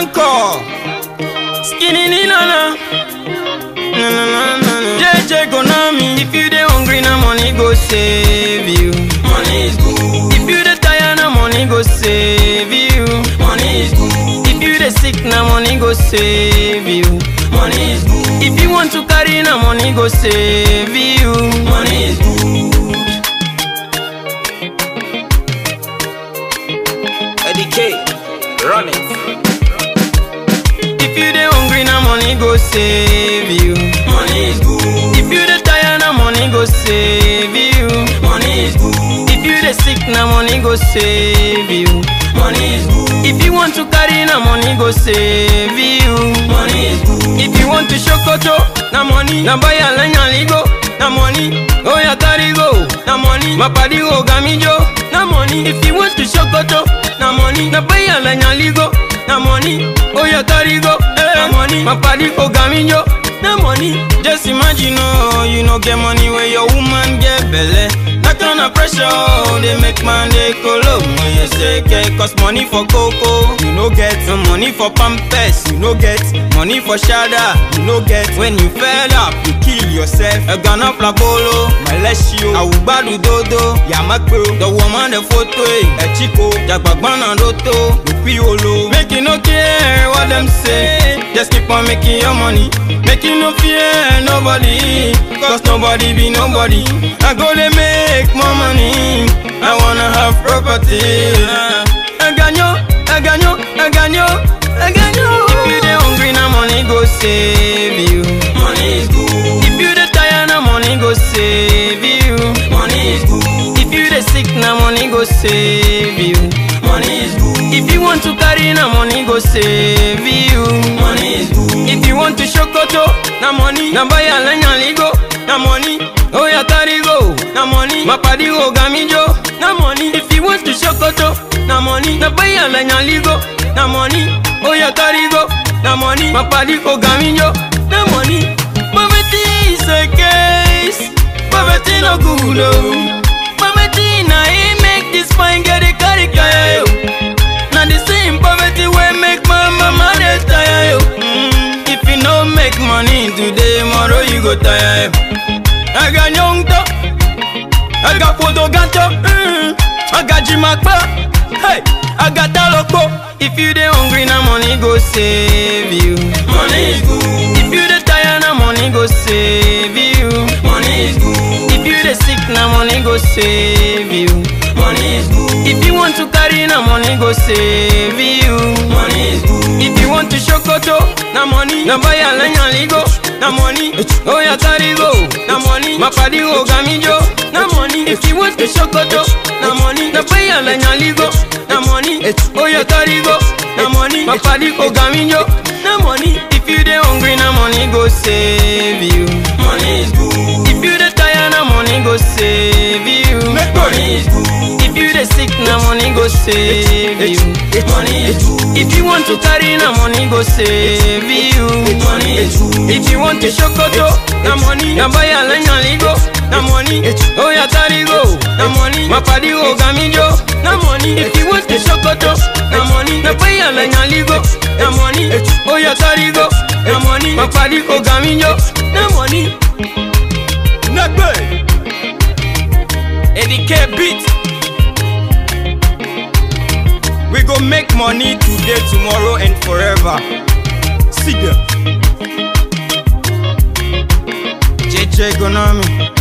Anchor. Skinny Nilana. Na, na, na, na, na. JJ Gonami. If you dey hungry, na money go save you. Money is good, If you dey tired, na money go save you. money is good, If you dey sick, na money go save you. money is good, If you want to carry, na money go save you. money is good. Eddykay, run go save you. Money is good, If you dey tired, na money go save you. money is good, If you dey sick, na money go save you. money is good, If you want to carry, na money go save you. money is good, If you want to shokoto, na money. Na buy a ligo, na money. Oh ya carry go, na money. My party go gamijo, na money. If you want to shokoto, na money. Na buy a ligo, na money. Oh ya carry go. My party go gamijo, na money. Just imagine, oh, you no get money where your woman get belle. That kind of pressure, oh, they make man they colo. When you say, okay, cost money for cocoa, you no get no money for pampers, you no get money for shada, you no get. When you fed up, you kill yourself. A gun up la bolo, malesio, awubadu dodo, yamakro, the woman the photo, a chico, jagbagbana roto, the piolo. Make you no care what them say, just keep on making your money. Make you no fear nobody, cause nobody be nobody. I go to make more money, I wanna have property. I got you, I got you, I got you, I got you. If you dey hungry, na money go save you. money is good, If you dey tired, na money go save you. money is good, If you dey sick, na money go save you. money is good, If you want to carry, na money go save na money. Na buy a ligo, na money. Oh ya carry go, na money. My party go gamijo, na money. If you want to shokoto, na money. Na buy a ligo, na money. Oh ya carry go, na money. My party go gamijo, na money. Poverty is a case, poverty no good oh. Tomorrow you go tire yo. Aga nyongto, aga fotoganto, mm, aga jimakpa, hey, aga taloko. If you dey hungry, na money go save you. money is good, If you dey tired, na money go save you. money is good, If you dey sick, na money go save you. money is good, If you want to carry, na money go save you. money good, you want to shokoto, na money. Na buy a ligo, na money. Oh ya carry go, na money. My party go gamijo, na money. If you want to shokoto, na money. Na buy a ligo, na money. Oh ya carry go, na money. My party go gamijo, na money. If you dey hungry, na money go save you. money is good, If you dey tired, na money go save you. money is good, If you dey sick, na money go save you. money is good, If you want to carry, na money go save you. money is good, If you want to shokoto, na money. Na buy a ligo, na money. Oh ya carry go, na money. My party go gamijo, na money. If you want to shokoto, na money. Na buy a ligo, na money. Oh ya carry go, na money. My party go gamijo, na money. Nagbe, Eddie K beat. Go make money today, tomorrow, and forever. See them. JJ Gonami.